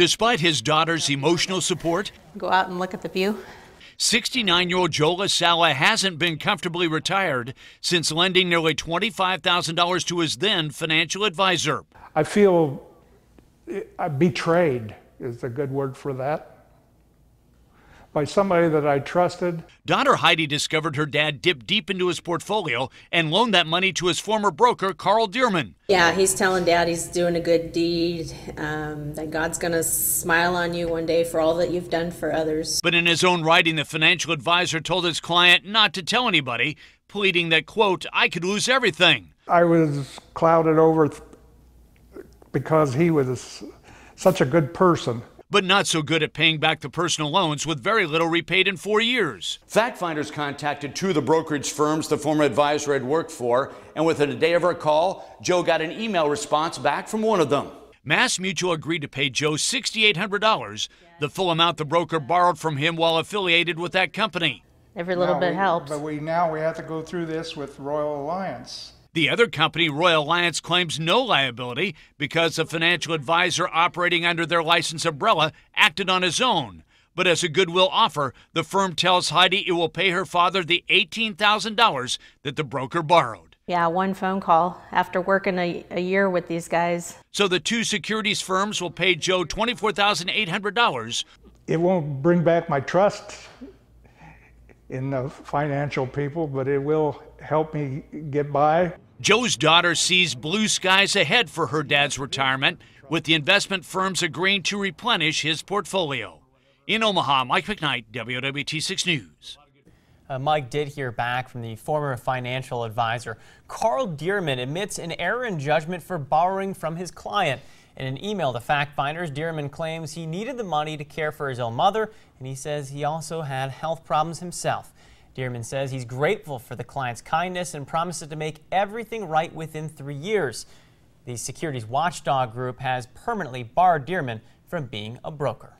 Despite his daughter's emotional support, Go out and look at the view. 69 year old Joe LaSala hasn't been comfortably retired since lending nearly $25,000 to his then financial advisor. I feel uh, betrayed, is a good word for that, by somebody that I trusted. Daughter Heidi discovered her dad dipped deep into his portfolio and loaned that money to his former broker, Carl Dearman. Yeah, he's telling dad he's doing a good deed, um, that God's going to smile on you one day for all that you've done for others. But in his own writing, the financial advisor told his client not to tell anybody, pleading that, quote, I could lose everything. I was clouded over because he was such a good person. But not so good at paying back the personal loans with very little repaid in four years. Fact finders contacted two of the brokerage firms the former advisor had worked for, and within a day of our call, Joe got an email response back from one of them. Mass Mutual agreed to pay Joe $6,800, the full amount the broker borrowed from him while affiliated with that company. Every little Now bit we- helps. But we now we have to go through this with Royal Alliance. The other company, Royal Alliance, claims no liability because the financial advisor operating under their license umbrella acted on his own. But as a goodwill offer, the firm tells Heidi it will pay her father the $18,000 that the broker borrowed. Yeah, one phone call after working a, a year with these guys. So the two securities firms will pay Joe $24,800 It won't bring back my trust in the financial people, but it will help me get by. Joe's daughter sees blue skies ahead for her dad's retirement, with the investment firms agreeing to replenish his portfolio. In Omaha, Mike McKnight, WOWT6 News. Uh, Mike did hear back from the former financial advisor. Carl Dearman admits an error in judgment for borrowing from his client. In an email to fact finders, Dearman claims he needed the money to care for his ill mother, and he says he also had health problems himself. Dearman says he's grateful for the client's kindness and promises to make everything right within three years. The securities watchdog group has permanently barred Dearman from being a broker.